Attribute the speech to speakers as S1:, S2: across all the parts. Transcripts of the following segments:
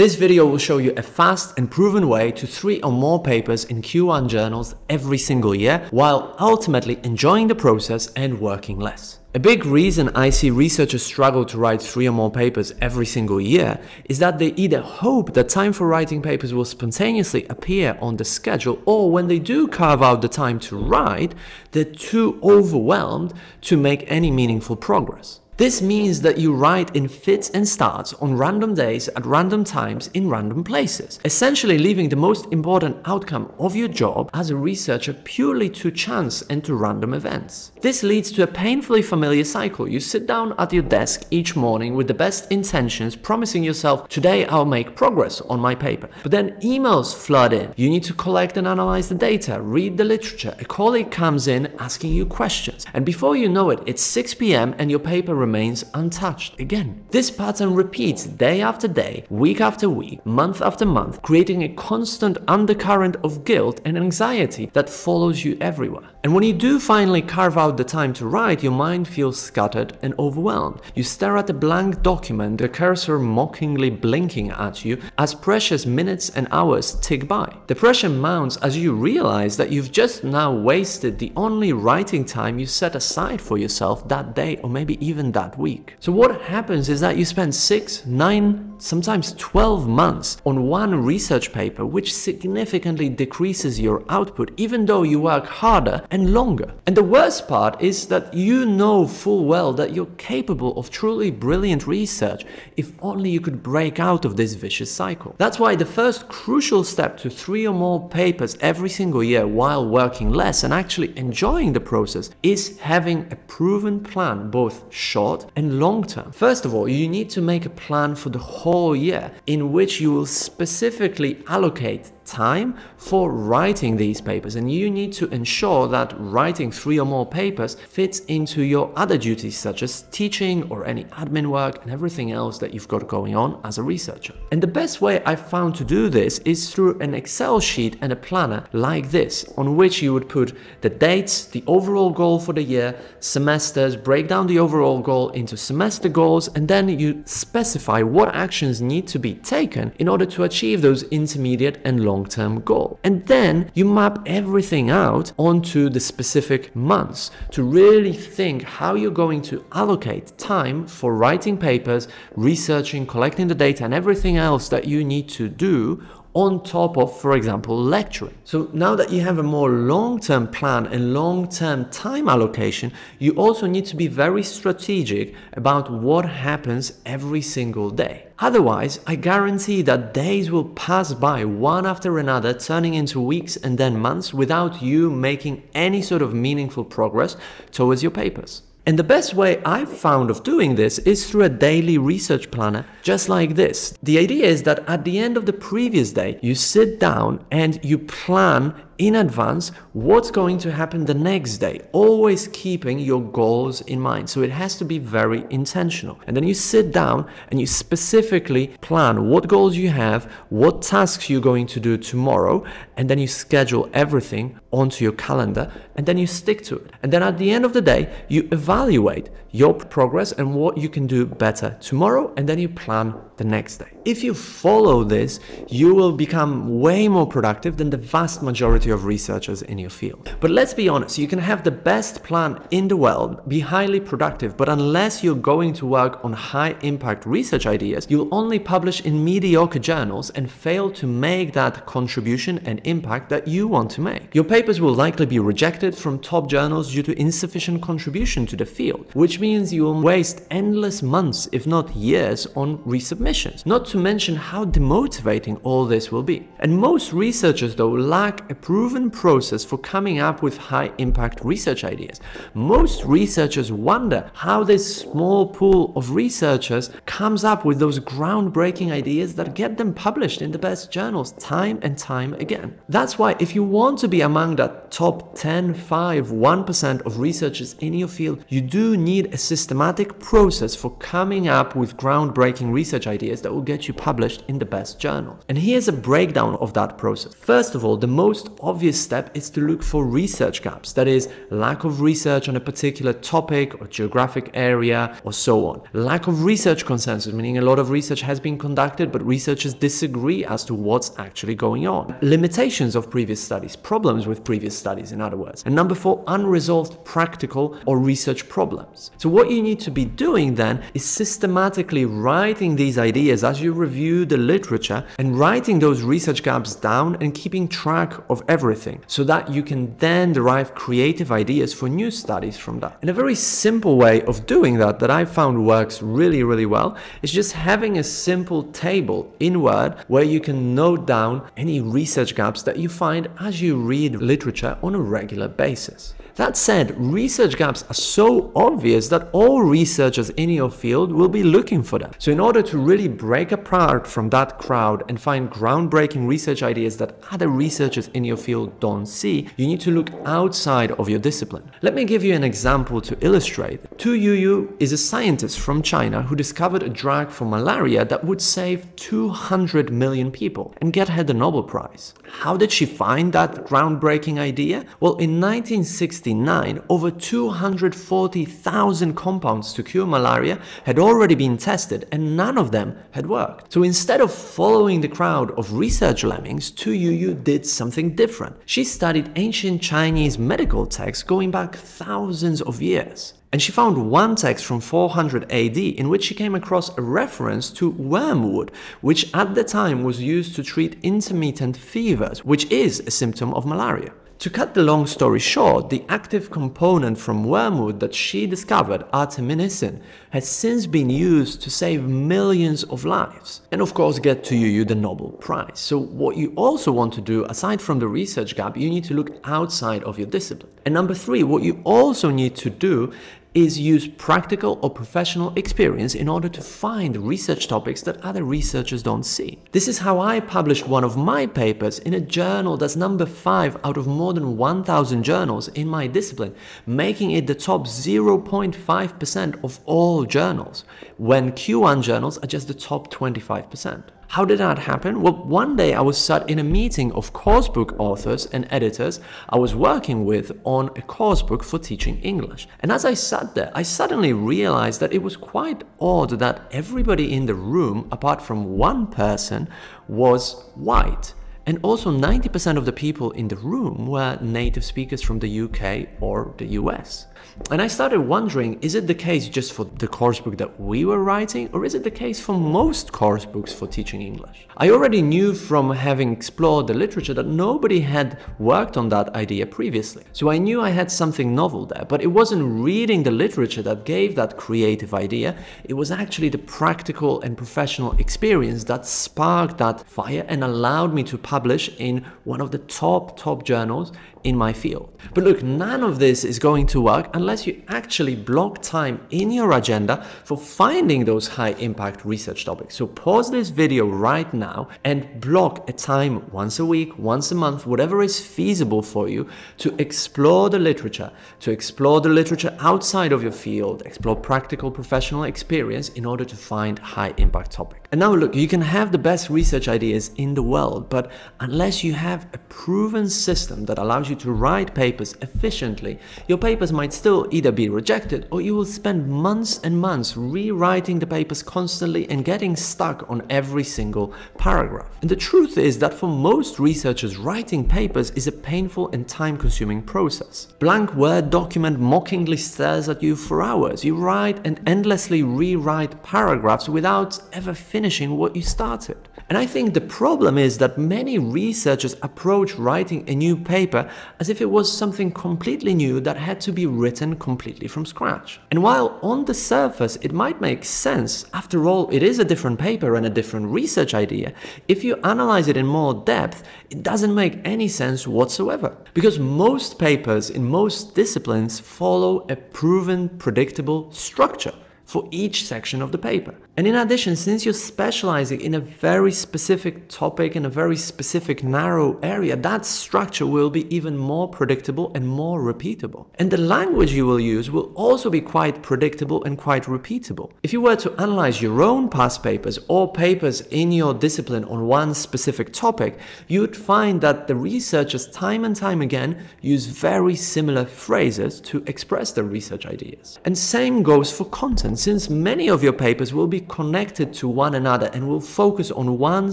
S1: This video will show you a fast and proven way to three or more papers in Q1 journals every single year while ultimately enjoying the process and working less. A big reason I see researchers struggle to write three or more papers every single year is that they either hope that time for writing papers will spontaneously appear on the schedule or when they do carve out the time to write, they're too overwhelmed to make any meaningful progress. This means that you write in fits and starts on random days at random times in random places, essentially leaving the most important outcome of your job as a researcher purely to chance and to random events. This leads to a painfully familiar cycle. You sit down at your desk each morning with the best intentions, promising yourself, today I'll make progress on my paper. But then emails flood in. You need to collect and analyze the data, read the literature. A colleague comes in asking you questions. And before you know it, it's 6 p.m. and your paper remains remains untouched again. This pattern repeats day after day, week after week, month after month, creating a constant undercurrent of guilt and anxiety that follows you everywhere. And when you do finally carve out the time to write, your mind feels scattered and overwhelmed. You stare at a blank document, the cursor mockingly blinking at you as precious minutes and hours tick by. The pressure mounts as you realize that you've just now wasted the only writing time you set aside for yourself that day or maybe even that week. So what happens is that you spend six, nine, sometimes 12 months on one research paper, which significantly decreases your output, even though you work harder and longer. And the worst part is that you know full well that you're capable of truly brilliant research if only you could break out of this vicious cycle. That's why the first crucial step to three or more papers every single year while working less and actually enjoying the process is having a proven plan, both short and long term. First of all, you need to make a plan for the whole year in which you will specifically allocate time for writing these papers and you need to ensure that writing three or more papers fits into your other duties such as teaching or any admin work and everything else that you've got going on as a researcher. And the best way I've found to do this is through an Excel sheet and a planner like this on which you would put the dates, the overall goal for the year, semesters, break down the overall goal into semester goals and then you specify what actions need to be taken in order to achieve those intermediate and long long-term goal. And then you map everything out onto the specific months to really think how you're going to allocate time for writing papers, researching, collecting the data and everything else that you need to do on top of, for example, lecturing. So now that you have a more long-term plan and long-term time allocation, you also need to be very strategic about what happens every single day. Otherwise, I guarantee that days will pass by one after another, turning into weeks and then months without you making any sort of meaningful progress towards your papers. And the best way I've found of doing this is through a daily research planner, just like this. The idea is that at the end of the previous day, you sit down and you plan in advance what's going to happen the next day, always keeping your goals in mind. So it has to be very intentional. And then you sit down and you specifically plan what goals you have, what tasks you're going to do tomorrow, and then you schedule everything onto your calendar and then you stick to it. And then at the end of the day, you evaluate your progress and what you can do better tomorrow, and then you plan the next day. If you follow this, you will become way more productive than the vast majority of researchers in your field. But let's be honest, you can have the best plan in the world, be highly productive, but unless you're going to work on high impact research ideas, you'll only publish in mediocre journals and fail to make that contribution and impact that you want to make. Your papers will likely be rejected from top journals due to insufficient contribution to the field, which means you will waste endless months, if not years, on resubmissions. Not to mention how demotivating all this will be. And most researchers, though, lack a proven process for coming up with high impact research ideas. Most researchers wonder how this small pool of researchers comes up with those groundbreaking ideas that get them published in the best journals time and time again. That's why if you want to be among that top 10, 5, 1% of researchers in your field, you do need a systematic process for coming up with groundbreaking research ideas that will get you published in the best journal. And here's a breakdown of that process. First of all, the most obvious step is to look for research gaps, that is, lack of research on a particular topic or geographic area or so on. Lack of research consensus, meaning a lot of research has been conducted, but researchers disagree as to what's actually going on. Limitations of previous studies, problems with previous studies, in other words. And number four, unresolved practical or research problems. So, what you need to be doing then is systematically writing these ideas as you review the literature and writing those research gaps down and keeping track of everything so that you can then derive creative ideas for new studies from that. And a very simple way of doing that that I found works really, really well is just having a simple table in Word where you can note down any research gaps that you find as you read literature on a regular basis. That said, research gaps are so obvious that all researchers in your field will be looking for them. So in order to really break apart from that crowd and find groundbreaking research ideas that other researchers in your field don't see, you need to look outside of your discipline. Let me give you an example to illustrate. Tu Youyou is a scientist from China who discovered a drug for malaria that would save 200 million people and get her the Nobel Prize. How did she find that groundbreaking idea? Well, in 1969, over 240,000 compounds to cure malaria had already been tested and none of them had worked. So instead of following the crowd of research lemmings, Tu Youyou did something different. She studied ancient Chinese medical texts going back thousands of years. And she found one text from 400 AD in which she came across a reference to wormwood, which at the time was used to treat intermittent fevers, which is a symptom of malaria. To cut the long story short, the active component from wormwood that she discovered, artemisinin, has since been used to save millions of lives. And of course get to you the Nobel Prize. So what you also want to do, aside from the research gap, you need to look outside of your discipline. And number three, what you also need to do is use practical or professional experience in order to find research topics that other researchers don't see. This is how I published one of my papers in a journal that's number 5 out of more than 1000 journals in my discipline, making it the top 0.5% of all journals, when Q1 journals are just the top 25%. How did that happen? Well, one day I was sat in a meeting of coursebook authors and editors I was working with on a coursebook for teaching English. And as I sat there, I suddenly realized that it was quite odd that everybody in the room, apart from one person, was white. And also 90% of the people in the room were native speakers from the UK or the US. And I started wondering, is it the case just for the course book that we were writing, or is it the case for most course books for teaching English? I already knew from having explored the literature that nobody had worked on that idea previously. So I knew I had something novel there, but it wasn't reading the literature that gave that creative idea. It was actually the practical and professional experience that sparked that fire and allowed me to publish in one of the top, top journals in my field. But look, none of this is going to work unless you actually block time in your agenda for finding those high impact research topics. So pause this video right now and block a time once a week, once a month, whatever is feasible for you to explore the literature, to explore the literature outside of your field, explore practical professional experience in order to find high impact topics. And now look, you can have the best research ideas in the world, but unless you have a proven system that allows you to write papers efficiently, your papers might still either be rejected or you will spend months and months rewriting the papers constantly and getting stuck on every single paragraph. And the truth is that for most researchers, writing papers is a painful and time-consuming process. Blank Word document mockingly stares at you for hours. You write and endlessly rewrite paragraphs without ever finishing what you started. And I think the problem is that many researchers approach writing a new paper as if it was something completely new that had to be written completely from scratch. And while on the surface it might make sense, after all it is a different paper and a different research idea, if you analyze it in more depth, it doesn't make any sense whatsoever. Because most papers in most disciplines follow a proven predictable structure for each section of the paper. And in addition, since you're specializing in a very specific topic in a very specific narrow area, that structure will be even more predictable and more repeatable. And the language you will use will also be quite predictable and quite repeatable. If you were to analyze your own past papers or papers in your discipline on one specific topic, you'd find that the researchers time and time again use very similar phrases to express their research ideas. And same goes for content, since many of your papers will be connected to one another and will focus on one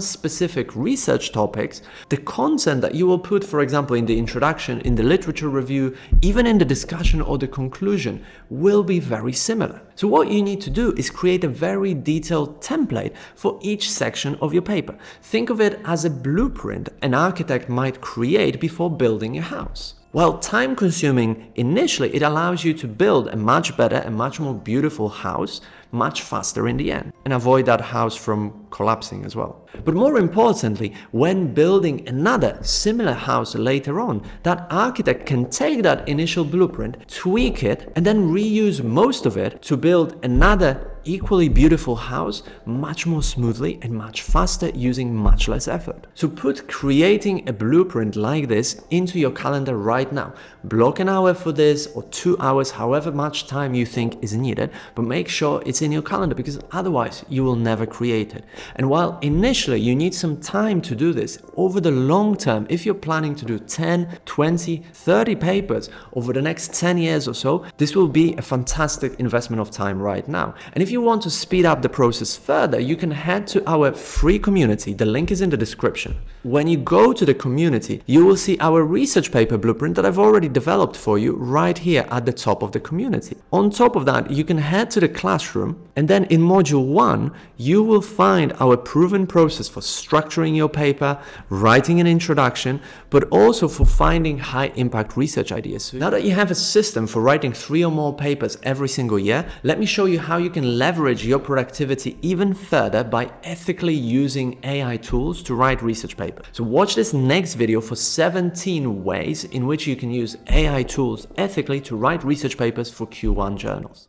S1: specific research topics, the content that you will put, for example, in the introduction, in the literature review, even in the discussion or the conclusion, will be very similar. So what you need to do is create a very detailed template for each section of your paper. Think of it as a blueprint an architect might create before building a house. While time consuming initially, it allows you to build a much better and much more beautiful house much faster in the end and avoid that house from collapsing as well. But more importantly, when building another similar house later on, that architect can take that initial blueprint, tweak it, and then reuse most of it to build another equally beautiful house much more smoothly and much faster using much less effort. So put creating a blueprint like this into your calendar right now. Block an hour for this or two hours, however much time you think is needed, but make sure it's in your calendar because otherwise you will never create it. And while initially you need some time to do this, over the long term, if you're planning to do 10, 20, 30 papers over the next 10 years or so, this will be a fantastic investment of time right now. And if you want to speed up the process further, you can head to our free community. The link is in the description. When you go to the community, you will see our research paper blueprint that I've already developed for you right here at the top of the community. On top of that, you can head to the classroom and then in module one, you will find our proven process for structuring your paper, writing an introduction, but also for finding high impact research ideas. Now that you have a system for writing three or more papers every single year, let me show you how you can leverage your productivity even further by ethically using AI tools to write research papers. So watch this next video for 17 ways in which you can use AI tools ethically to write research papers for Q1 journals.